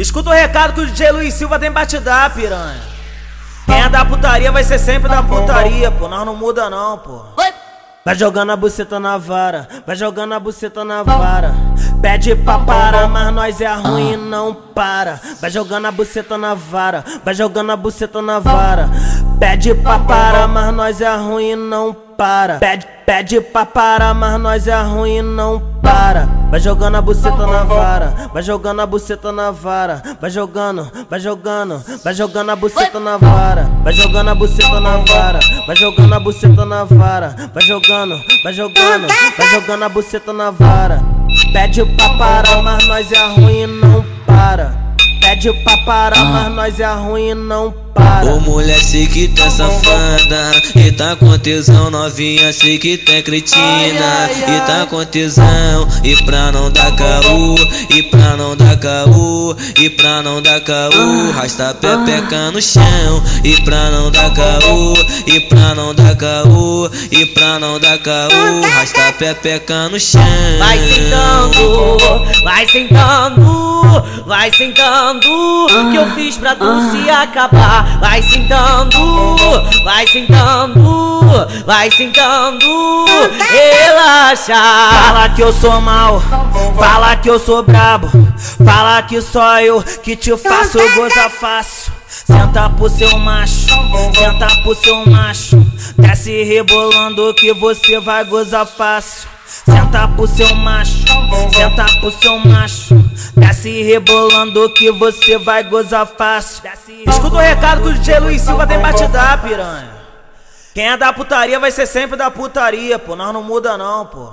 Escuta o recado que o DJ Luiz Silva tem pra te dar, piranha. Quem é da putaria vai ser sempre da putaria, pô. Nós não muda não, pô. Vai jogando a buceta na vara, vai jogando a buceta na vara. Pede pra parar, mas nós é ruim e não para. Vai jogando a buceta na vara, vai jogando a buceta na vara. Pede pra parar, mas nós é ruim não para. Pede, pede pra parar, mas nós é ruim não para. Vai jogando a buceta na vara, vai jogando a buceta na vara, vai jogando, vai jogando, vai jogando a buceta na vara, vai jogando a buceta na vara, vai jogando a buceta na vara, vai jogando, vai jogando, vai jogando a buceta na vara. Pede pra parar, mas nós é ruim não para. Pede pra parar, mas nós é ruim não para. Ô mulher, sei que tá safada E tá com tesão, novinha, sei que tá cretina. E tá com tesão E pra não dar caô E pra não dar caô E pra não dar caô. Rasta pepeca no chão E pra não dar caô E pra não dar caô E pra não dar caô. Rasta pepeca no chão. Vai sentando, vai sentando, vai sentando Que eu fiz pra tu se acabar Vai sentando, vai sentando, vai sentando, relaxa. Fala que eu sou mal, fala que eu sou brabo, fala que só eu que te faço goza fácil. Senta pro seu macho, senta pro seu macho, desce rebolando que você vai gozar fácil. Senta pro seu macho, senta pro seu macho. Tá Desce rebolando que você vai gozar fácil. Tá Escuta o recado que o DJ Luiz Silva tem pra te dar, piranha. Quem é da putaria vai ser sempre da putaria, pô. Nós não muda não, pô.